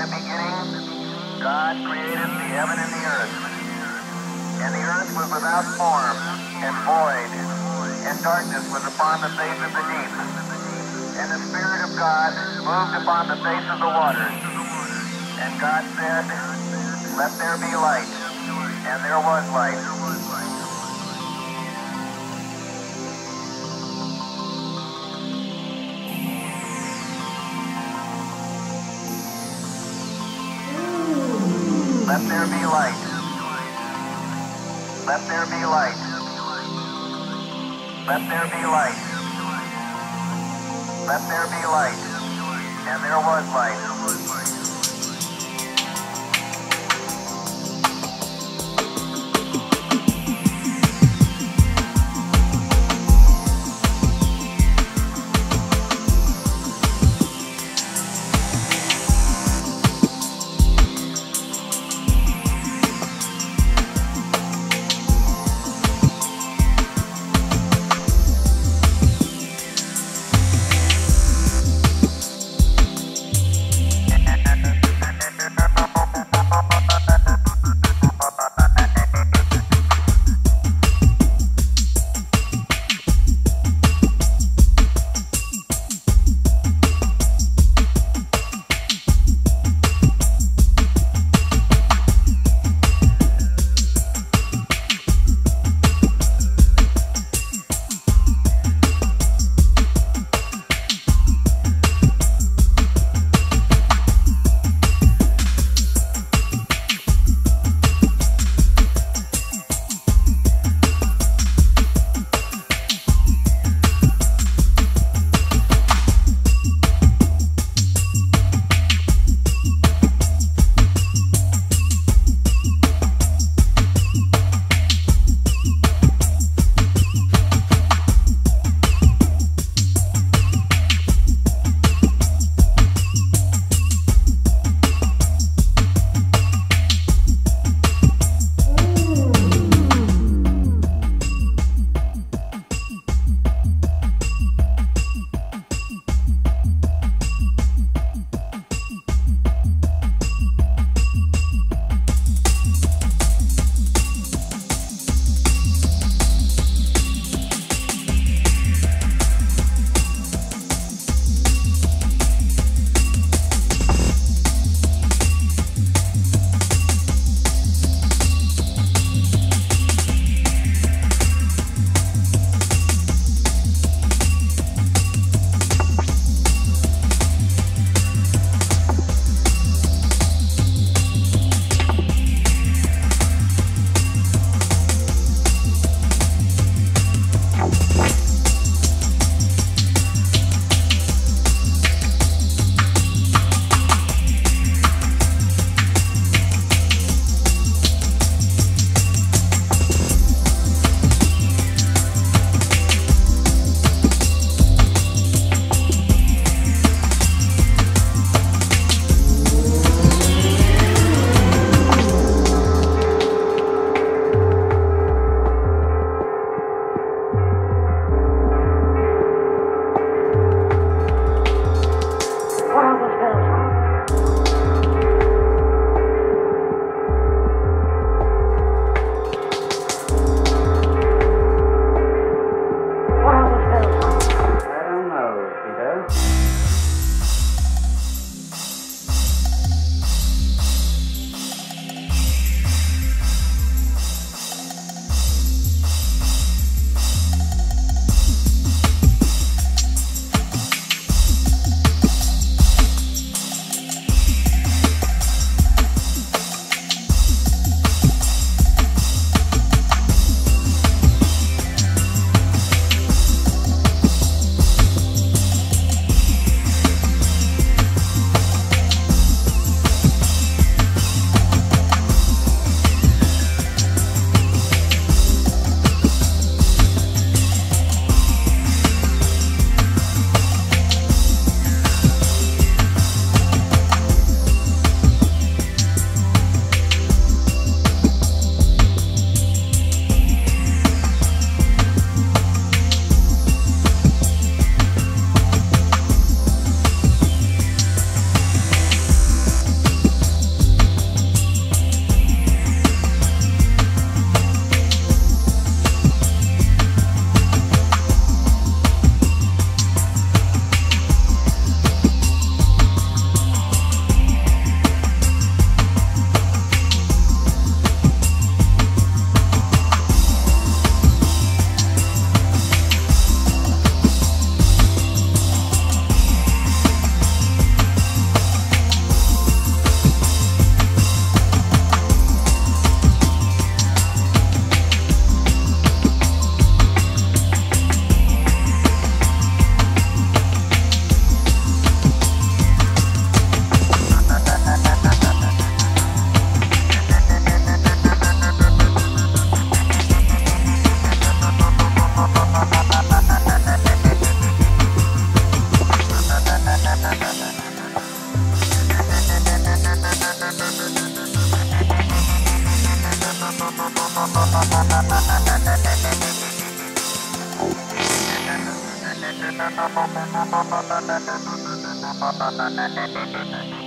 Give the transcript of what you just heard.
the beginning, God created the heaven and the earth. And the earth was without form and void, and darkness was upon the face of the deep. And the Spirit of God moved upon the face of the waters. And God said, Let there be light. And there was light. There be light. Let there be light. Let there be light. Let there be light. And there was light. Thank you.